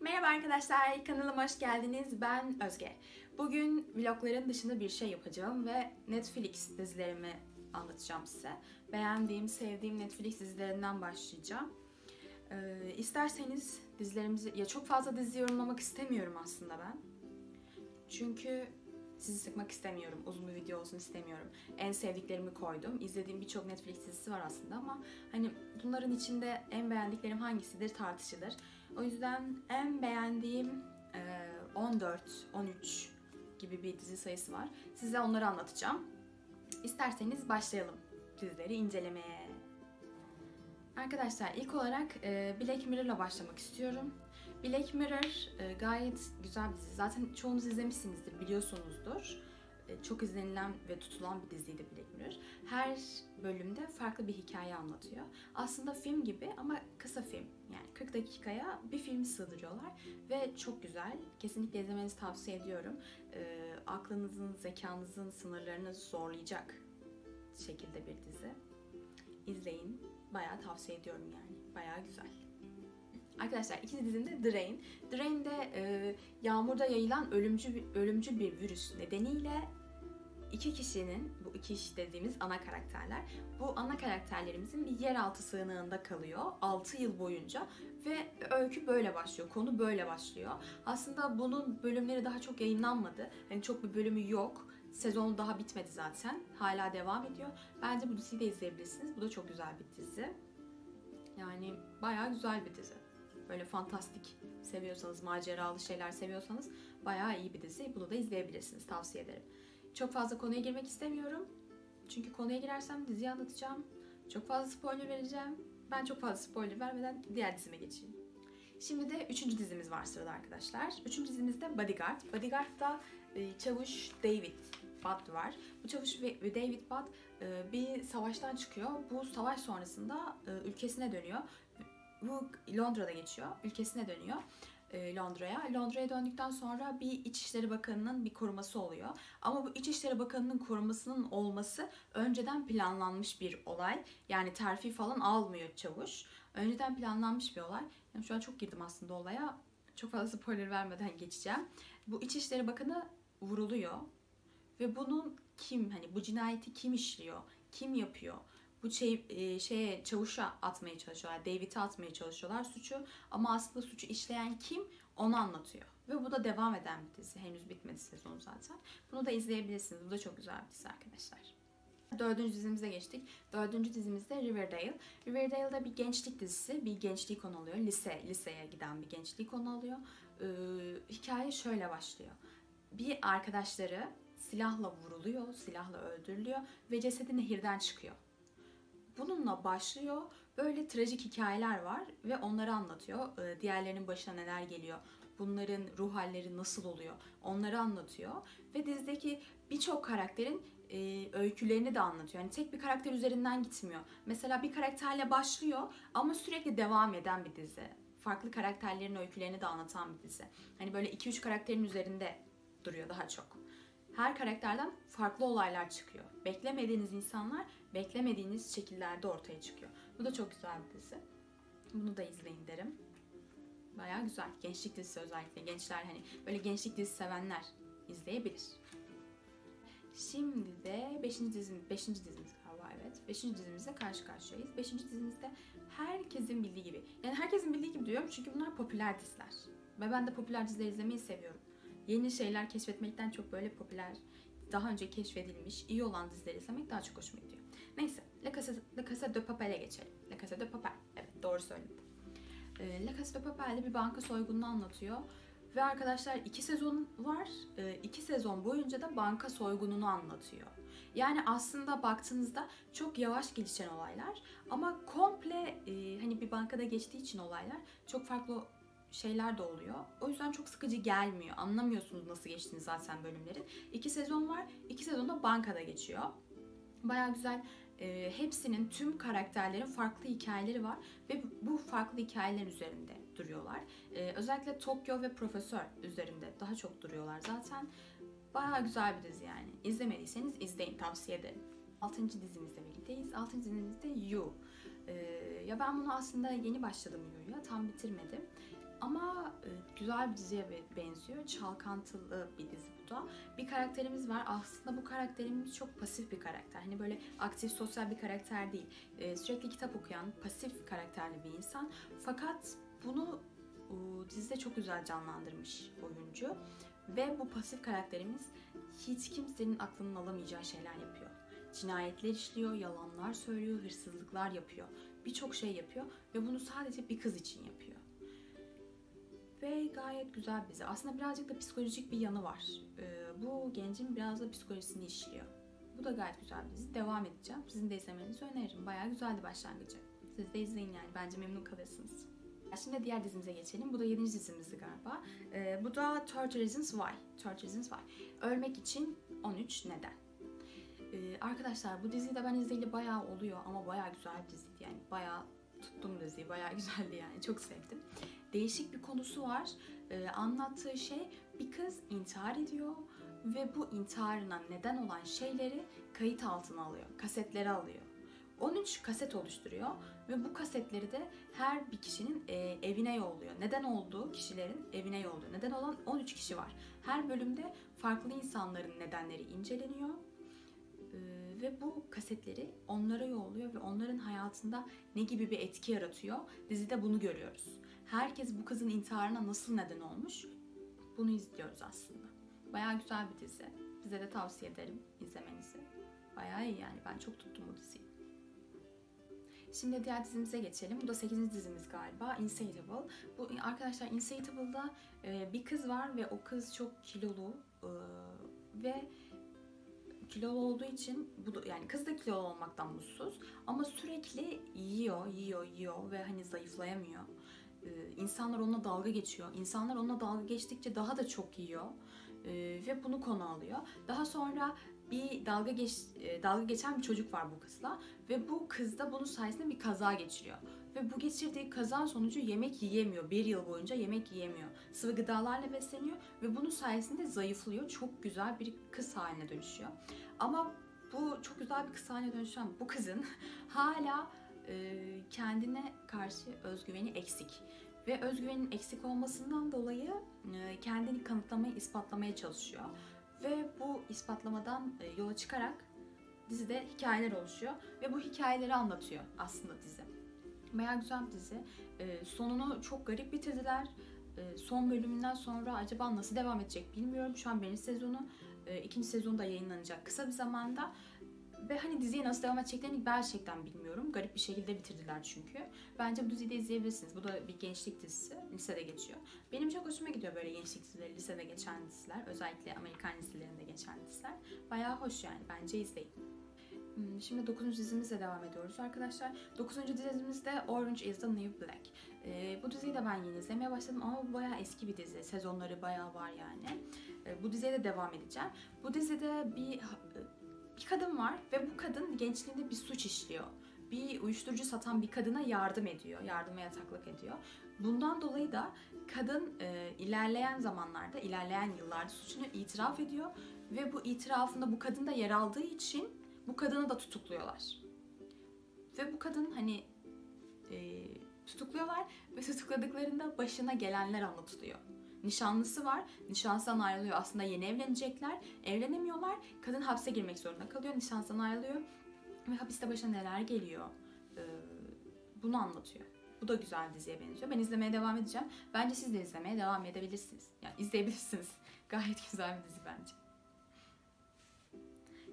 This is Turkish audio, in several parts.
Merhaba arkadaşlar, kanalıma hoş geldiniz. Ben Özge. Bugün vlogların dışında bir şey yapacağım ve Netflix dizilerimi anlatacağım size. Beğendiğim, sevdiğim Netflix dizilerinden başlayacağım. Ee, isterseniz dizilerimizi... Ya çok fazla dizi yorumlamak istemiyorum aslında ben. Çünkü sizi sıkmak istemiyorum. Uzun bir video olsun istemiyorum. En sevdiklerimi koydum. İzlediğim birçok Netflix dizisi var aslında ama hani bunların içinde en beğendiklerim hangisidir tartışılır. O yüzden en beğendiğim 14, 13 gibi bir dizi sayısı var. Size onları anlatacağım. İsterseniz başlayalım dizileri incelemeye. Arkadaşlar ilk olarak Black Mirror'la başlamak istiyorum. Black Mirror e, gayet güzel bir dizi. Zaten çoğunuz izlemişsinizdir, biliyorsunuzdur. E, çok izlenilen ve tutulan bir diziydi Black Mirror. Her bölümde farklı bir hikaye anlatıyor. Aslında film gibi ama kısa film. Yani 40 dakikaya bir filmi sığdırıyorlar ve çok güzel. Kesinlikle izlemenizi tavsiye ediyorum. E, aklınızın, zekanızın sınırlarını zorlayacak şekilde bir dizi. İzleyin. Bayağı tavsiye ediyorum yani. Bayağı güzel. Arkadaşlar ikinci dizimde Drain. Drain'de e, yağmurda yayılan ölümcül bir, ölümcül bir virüs nedeniyle iki kişinin, bu iki kişi dediğimiz ana karakterler, bu ana karakterlerimizin bir yeraltı sığınağında kalıyor 6 yıl boyunca ve öykü böyle başlıyor, konu böyle başlıyor. Aslında bunun bölümleri daha çok yayınlanmadı. Yani çok bir bölümü yok. Sezonu daha bitmedi zaten. Hala devam ediyor. Bence bu diziyi de izleyebilirsiniz. Bu da çok güzel bir dizi. Yani bayağı güzel bir dizi böyle fantastik seviyorsanız, maceralı şeyler seviyorsanız bayağı iyi bir dizi. Bunu da izleyebilirsiniz. Tavsiye ederim. Çok fazla konuya girmek istemiyorum. Çünkü konuya girersem diziyi anlatacağım. Çok fazla spoiler vereceğim. Ben çok fazla spoiler vermeden diğer dizime geçeyim. Şimdi de üçüncü dizimiz var sırada arkadaşlar. Üçüncü dizimizde Bodyguard. Bodyguard'da e, çavuş David Budd var. Bu çavuş ve David Budd e, bir savaştan çıkıyor. Bu savaş sonrasında e, ülkesine dönüyor bu Londra'da geçiyor. Ülkesine dönüyor. E, Londra'ya. Londra'ya döndükten sonra bir İçişleri Bakanı'nın bir koruması oluyor. Ama bu İçişleri Bakanı'nın korumasının olması önceden planlanmış bir olay. Yani terfi falan almıyor çavuş. Önceden planlanmış bir olay. Yani şu an çok girdim aslında olaya. Çok fazla spoiler vermeden geçeceğim. Bu İçişleri Bakanı vuruluyor. Ve bunun kim hani bu cinayeti kim işliyor? Kim yapıyor? Bu şey e, şeye çavuşa atmaya çalışıyorlar. David'e atmaya çalışıyorlar suçu. Ama aslında suçu işleyen kim onu anlatıyor. Ve bu da devam eden bir dizi. Henüz bitmedi sezon zaten. Bunu da izleyebilirsiniz. Bu da çok güzel bir dizi arkadaşlar. Dördüncü dizimize geçtik. Dördüncü dizimizde Riverdale. Riverdale'da bir gençlik dizisi, bir gençliği konu alıyor. Lise, liseye giden bir gençliği konu alıyor. Ee, hikaye şöyle başlıyor. Bir arkadaşları silahla vuruluyor, silahla öldürülüyor ve cesedi nehirden çıkıyor. Bununla başlıyor. Böyle trajik hikayeler var ve onları anlatıyor. Ee, diğerlerinin başına neler geliyor, bunların ruh halleri nasıl oluyor onları anlatıyor. Ve dizideki birçok karakterin e, öykülerini de anlatıyor. Yani tek bir karakter üzerinden gitmiyor. Mesela bir karakterle başlıyor ama sürekli devam eden bir dizi. Farklı karakterlerin öykülerini de anlatan bir dizi. Hani böyle 2-3 karakterin üzerinde duruyor daha çok her karakterden farklı olaylar çıkıyor. Beklemediğiniz insanlar beklemediğiniz şekillerde ortaya çıkıyor. Bu da çok güzel bir dizi. Bunu da izleyin derim. Baya güzel. Gençlik dizisi özellikle. Gençler hani böyle gençlik dizisi sevenler izleyebilir. Şimdi de 5. dizimiz, 5. dizimiz galiba evet. 5. dizimizle karşı karşıyayız. 5. dizimizde herkesin bildiği gibi. Yani herkesin bildiği gibi diyorum çünkü bunlar popüler diziler. Ve ben de popüler diziler izlemeyi seviyorum yeni şeyler keşfetmekten çok böyle popüler, daha önce keşfedilmiş, iyi olan dizileri izlemek daha çok hoşuma gidiyor. Neyse, La Casa, La Casa de Papel'e geçelim. La Casa de Papel, evet doğru söyledim. Ee, La Casa de Papel'de bir banka soygununu anlatıyor. Ve arkadaşlar iki sezon var. Ee, iki sezon boyunca da banka soygununu anlatıyor. Yani aslında baktığınızda çok yavaş gelişen olaylar ama komple e, hani bir bankada geçtiği için olaylar çok farklı şeyler de oluyor. O yüzden çok sıkıcı gelmiyor. Anlamıyorsunuz nasıl geçtiğini zaten bölümlerin. İki sezon var. İki sezonda bankada geçiyor. Baya güzel. E, hepsinin tüm karakterlerin farklı hikayeleri var ve bu farklı hikayeler üzerinde duruyorlar. E, özellikle Tokyo ve Profesör üzerinde daha çok duruyorlar zaten. Baya güzel bir dizi yani. İzlemediyseniz izleyin tavsiye ederim. Altıncı dizimizle birlikteyiz. Altıncı dizimizde You. Ee, ya ben bunu aslında yeni başladım Yu'ya. Tam bitirmedim. Ama e, güzel bir diziye be- benziyor. Çalkantılı bir dizi bu da. Bir karakterimiz var. Aslında bu karakterimiz çok pasif bir karakter. Hani böyle aktif sosyal bir karakter değil. E, sürekli kitap okuyan, pasif karakterli bir insan. Fakat bunu dizide çok güzel canlandırmış oyuncu. Ve bu pasif karakterimiz hiç kimsenin aklının alamayacağı şeyler yapıyor. Cinayetler işliyor, yalanlar söylüyor, hırsızlıklar yapıyor. Birçok şey yapıyor ve bunu sadece bir kız için yapıyor. Ve gayet güzel dizi. Aslında birazcık da psikolojik bir yanı var. Ee, bu gencin biraz da psikolojisini işliyor. Bu da gayet güzel bir dizi. Devam edeceğim. Sizin de izlemenizi öneririm. Bayağı güzeldi başlangıcı. Siz de izleyin yani. Bence memnun kalırsınız. Şimdi diğer dizimize geçelim. Bu da 7. dizimizdi galiba. Ee, bu da 30 Reasons Why. 30 Reasons Why. Ölmek için 13 neden. Ee, arkadaşlar bu diziyi de ben izleyeli bayağı oluyor ama bayağı güzel bir diziydi yani. Bayağı tuttum diziyi. Bayağı güzeldi yani. Çok sevdim. Değişik bir konusu var. Ee, anlattığı şey bir kız intihar ediyor ve bu intiharına neden olan şeyleri kayıt altına alıyor. Kasetleri alıyor. 13 kaset oluşturuyor ve bu kasetleri de her bir kişinin e, evine yolluyor. Neden olduğu kişilerin evine yolluyor. Neden olan 13 kişi var. Her bölümde farklı insanların nedenleri inceleniyor. Ee, ve bu kasetleri onlara yolluyor ve onların hayatında ne gibi bir etki yaratıyor. Dizide bunu görüyoruz. Herkes bu kızın intiharına nasıl neden olmuş bunu izliyoruz aslında. Bayağı güzel bir dizi. Size de tavsiye ederim izlemenizi. Bayağı iyi yani ben çok tuttum bu diziyi. Şimdi diğer dizimize geçelim. Bu da 8. dizimiz galiba. Insatiable. Bu arkadaşlar Insatiable'da e, bir kız var ve o kız çok kilolu e, ve kilolu olduğu için bu da, yani kız da kilolu olmaktan mutsuz ama sürekli yiyor, yiyor, yiyor ve hani zayıflayamıyor. Ee, insanlar onunla dalga geçiyor. İnsanlar onunla dalga geçtikçe daha da çok yiyor Ee, ve bunu konu alıyor. Daha sonra bir dalga geç e, dalga geçen bir çocuk var bu kızla ve bu kız da bunun sayesinde bir kaza geçiriyor. Ve bu geçirdiği kaza sonucu yemek yiyemiyor. Bir yıl boyunca yemek yiyemiyor. Sıvı gıdalarla besleniyor ve bunun sayesinde zayıflıyor. Çok güzel bir kız haline dönüşüyor. Ama bu çok güzel bir kız haline dönüşen bu kızın hala e, kendine karşı özgüveni eksik. Ve özgüvenin eksik olmasından dolayı e, kendini kanıtlamayı, ispatlamaya çalışıyor. Ve bu ispatlamadan e, yola çıkarak dizide hikayeler oluşuyor. Ve bu hikayeleri anlatıyor aslında dizi. Bayağı güzel bir dizi. E, sonunu çok garip bitirdiler. E, son bölümünden sonra acaba nasıl devam edecek bilmiyorum. Şu an birinci sezonu, e, ikinci sezonu da yayınlanacak kısa bir zamanda. Ve hani diziye nasıl devam edeceklerini gerçekten bilmiyorum. Garip bir şekilde bitirdiler çünkü. Bence bu diziyi de izleyebilirsiniz. Bu da bir gençlik dizisi. Lisede geçiyor. Benim çok hoşuma gidiyor böyle gençlik dizileri, lisede geçen diziler. Özellikle Amerikan dizilerinde geçen diziler. Bayağı hoş yani. Bence izleyin. Hmm, Şimdi 9. dizimizle devam ediyoruz arkadaşlar. 9. dizimiz de Orange is the New Black. Ee, bu diziyi de ben yeni izlemeye başladım ama bu bayağı eski bir dizi. Sezonları bayağı var yani. Ee, bu diziye de devam edeceğim. Bu dizide bir bir kadın var ve bu kadın gençliğinde bir suç işliyor. Bir uyuşturucu satan bir kadına yardım ediyor, yardıma yataklık ediyor. Bundan dolayı da kadın e, ilerleyen zamanlarda, ilerleyen yıllarda suçunu itiraf ediyor ve bu itirafında bu kadın da yer aldığı için bu kadını da tutukluyorlar. Ve bu kadın hani e, tutukluyorlar ve tutukladıklarında başına gelenler anlatılıyor. Nişanlısı var. Nişanlısından ayrılıyor. Aslında yeni evlenecekler. Evlenemiyorlar. Kadın hapse girmek zorunda kalıyor. Nişanlısından ayrılıyor. Ve hapiste başına neler geliyor. Bunu anlatıyor. Bu da güzel diziye benziyor. Ben izlemeye devam edeceğim. Bence siz de izlemeye devam edebilirsiniz. Yani izleyebilirsiniz. Gayet güzel bir dizi bence.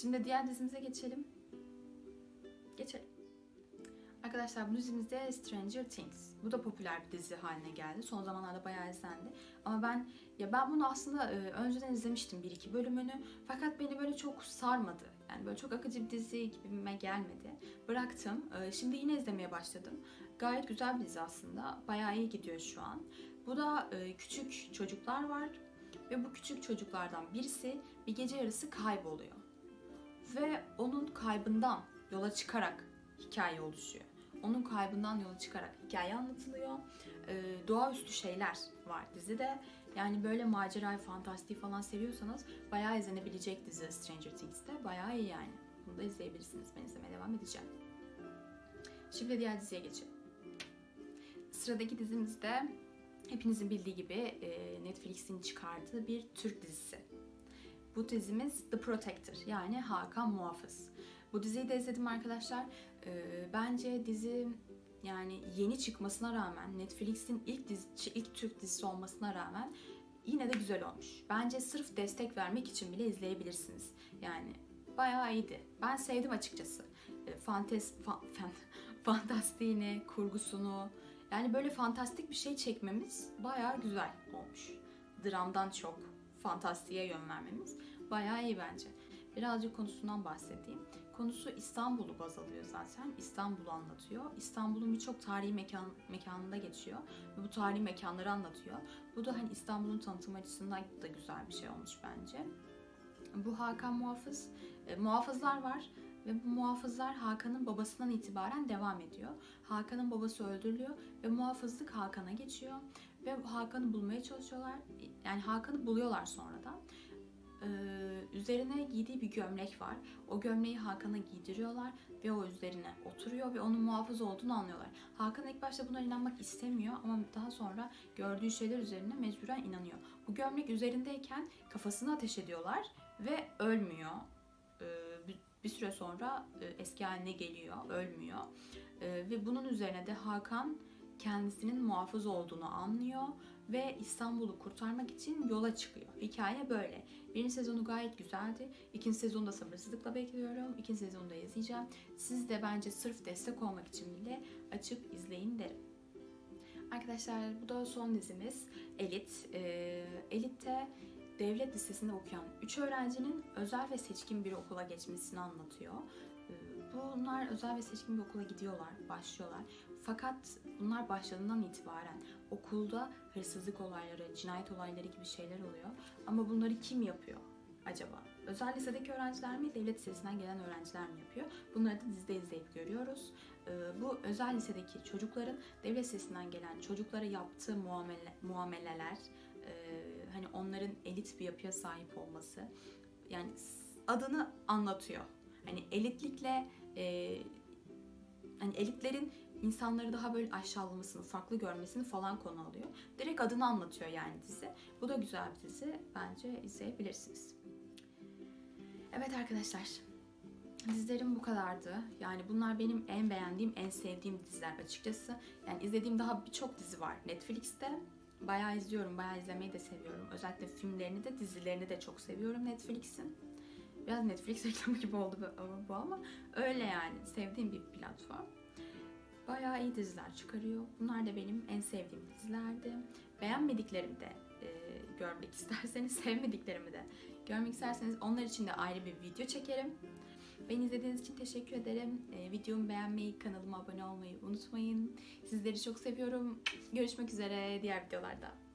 Şimdi diğer dizimize geçelim. Geçelim. Arkadaşlar bu dizimizde Stranger Things. Bu da popüler bir dizi haline geldi. Son zamanlarda bayağı izlendi. Ama ben ya ben bunu aslında e, önceden izlemiştim bir iki bölümünü. Fakat beni böyle çok sarmadı. Yani böyle çok akıcı bir dizi gibime gelmedi. Bıraktım. E, şimdi yine izlemeye başladım. Gayet güzel bir dizi aslında. Bayağı iyi gidiyor şu an. Bu da e, küçük çocuklar var. Ve bu küçük çocuklardan birisi bir gece yarısı kayboluyor. Ve onun kaybından yola çıkarak hikaye oluşuyor. Onun kaybından yola çıkarak hikaye anlatılıyor. Ee, doğaüstü şeyler var dizide. Yani böyle macerayı, fantastik falan seviyorsanız bayağı izlenebilecek dizi Stranger Things'te. Bayağı iyi yani. Bunu da izleyebilirsiniz. Ben izlemeye devam edeceğim. Şimdi diğer diziye geçelim. Sıradaki dizimizde hepinizin bildiği gibi e, Netflix'in çıkardığı bir Türk dizisi. Bu dizimiz The Protector yani Hakan Muhafız. Bu diziyi de izledim arkadaşlar. E, bence dizi yani yeni çıkmasına rağmen Netflix'in ilk dizi, ilk Türk dizisi olmasına rağmen yine de güzel olmuş. Bence sırf destek vermek için bile izleyebilirsiniz. Yani bayağı iyiydi. Ben sevdim açıkçası. E, fantes, fan, fan, fantastiğini, kurgusunu, yani böyle fantastik bir şey çekmemiz bayağı güzel olmuş. Dramdan çok fantastiğe yön vermemiz bayağı iyi bence. Birazcık konusundan bahsedeyim. Konusu İstanbul'u baz alıyor zaten. İstanbul'u anlatıyor. İstanbul'un birçok tarihi mekan, mekanında geçiyor. Ve bu tarihi mekanları anlatıyor. Bu da hani İstanbul'un tanıtım açısından da güzel bir şey olmuş bence. Bu Hakan Muhafız. E, muhafızlar var ve bu muhafızlar Hakan'ın babasından itibaren devam ediyor. Hakan'ın babası öldürülüyor ve muhafızlık Hakan'a geçiyor ve Hakan'ı bulmaya çalışıyorlar. Yani Hakan'ı buluyorlar sonradan. Ee, üzerine giydiği bir gömlek var. O gömleği Hakan'a giydiriyorlar ve o üzerine oturuyor ve onun muhafız olduğunu anlıyorlar. Hakan ilk başta buna inanmak istemiyor ama daha sonra gördüğü şeyler üzerine mecburen inanıyor. Bu gömlek üzerindeyken kafasını ateş ediyorlar ve ölmüyor. Ee, bir süre sonra e, eski haline geliyor, ölmüyor. E, ve bunun üzerine de Hakan kendisinin muhafız olduğunu anlıyor ve İstanbul'u kurtarmak için yola çıkıyor. Hikaye böyle. Birinci sezonu gayet güzeldi. İkinci sezonu da sabırsızlıkla bekliyorum. İkinci sezonu da izleyeceğim. Siz de bence sırf destek olmak için bile açıp izleyin derim. Arkadaşlar bu da son dizimiz Elit. Ee, Elit'te devlet lisesinde okuyan 3 öğrencinin özel ve seçkin bir okula geçmesini anlatıyor. Ee, bunlar özel ve seçkin bir okula gidiyorlar, başlıyorlar. Fakat bunlar başladığından itibaren okulda hırsızlık olayları, cinayet olayları gibi şeyler oluyor. Ama bunları kim yapıyor acaba? Özel lisedeki öğrenciler mi, devlet lisesinden gelen öğrenciler mi yapıyor? Bunları da dizide izleyip görüyoruz. Ee, bu özel lisedeki çocukların devlet lisesinden gelen çocuklara yaptığı muamele, muameleler, e, hani onların elit bir yapıya sahip olması yani adını anlatıyor. Hani elitlikle e, hani elitlerin insanları daha böyle aşağılamasını, farklı görmesini falan konu alıyor. Direkt adını anlatıyor yani dizi. Bu da güzel bir dizi. Bence izleyebilirsiniz. Evet arkadaşlar. Dizilerim bu kadardı. Yani bunlar benim en beğendiğim, en sevdiğim diziler açıkçası. Yani izlediğim daha birçok dizi var Netflix'te. Bayağı izliyorum, bayağı izlemeyi de seviyorum. Özellikle filmlerini de, dizilerini de çok seviyorum Netflix'in. Biraz Netflix reklamı gibi oldu bu ama öyle yani. Sevdiğim bir platform. Bayağı iyi diziler çıkarıyor. Bunlar da benim en sevdiğim dizilerdi. Beğenmediklerimi de e, görmek isterseniz, sevmediklerimi de görmek isterseniz onlar için de ayrı bir video çekerim. Beni izlediğiniz için teşekkür ederim. E, videomu beğenmeyi, kanalıma abone olmayı unutmayın. Sizleri çok seviyorum. Görüşmek üzere diğer videolarda.